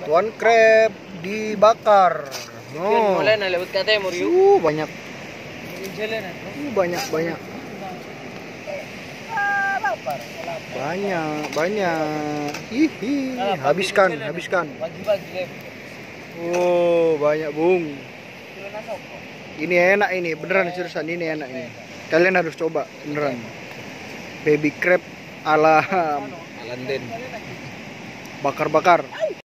Tuan crab dibakar. No. Mulai na lewat kata mo riu. Uh, banyak. Uh, banyak, banyak. Banyak, banyak. Hihi, habiskan, habiskan. Oh, banyak, Bung. Ini enak ini, beneran seriusan ini enak ini. Kalian harus coba, beneran. Baby crab ala London. bakar-bakar.